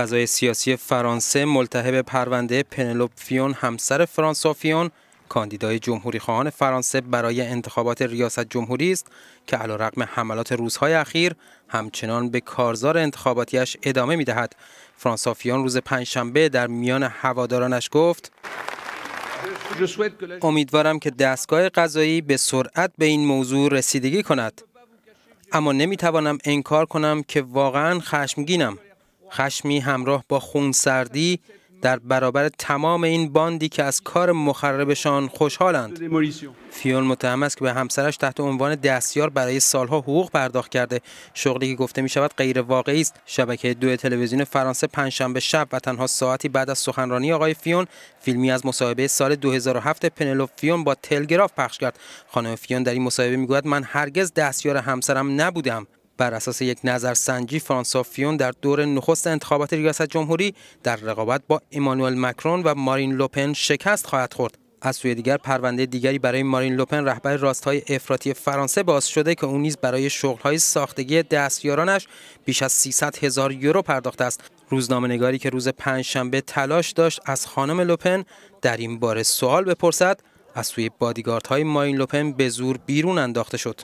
فضای سیاسی فرانسه ملتهب پرونده پنلوپ فیون همسر فرانسوا فیون کاندیدای جمهوری خواهان فرانسه برای انتخابات ریاست جمهوری است که علیرغم حملات روزهای اخیر همچنان به کارزار انتخاباتیش ادامه می‌دهد. فرانسوا فیون روز پنجشنبه در میان هوادارانش گفت امیدوارم که دستگاه قضایی به سرعت به این موضوع رسیدگی کند. اما نمی‌توانم انکار کنم که واقعا خشمگینم. خشمی همراه با خونسردی در برابر تمام این باندی که از کار مخربشان خوشحالند. فیون متهم است که به همسرش تحت عنوان دستیار برای سالها حقوق پرداخت کرده. شغلی که گفته می شود غیر واقعی است. شبکه دو تلویزیون فرانسه پنجشنبه شب و تنها ساعتی بعد از سخنرانی آقای فیون فیلمی از مصاحبه سال 2007 پنلوپ فیون با تلگراف پخش کرد. خانم فیون در این مصاحبه می‌گوید من هرگز دستیار همسرم نبودم. بر اساس یک نظرسنجی فرانسوا فیون در دور نخست انتخابات ریاست جمهوری در رقابت با ایمانوئل مکرون و مارین لوپن شکست خواهد خورد. از سوی دیگر پرونده دیگری برای مارین لوپن رهبر راستهای افراطی فرانسه باز شده که او نیز برای شغلهای ساختگی دستیارانش بیش از 300 هزار یورو پرداخته است. روزنامه نگاری که روز پنجشنبه تلاش داشت از خانم لوپن در این باره سوال بپرسد از سوی بادیگاردهای ماین لوپن به زور بیرون انداخته شد.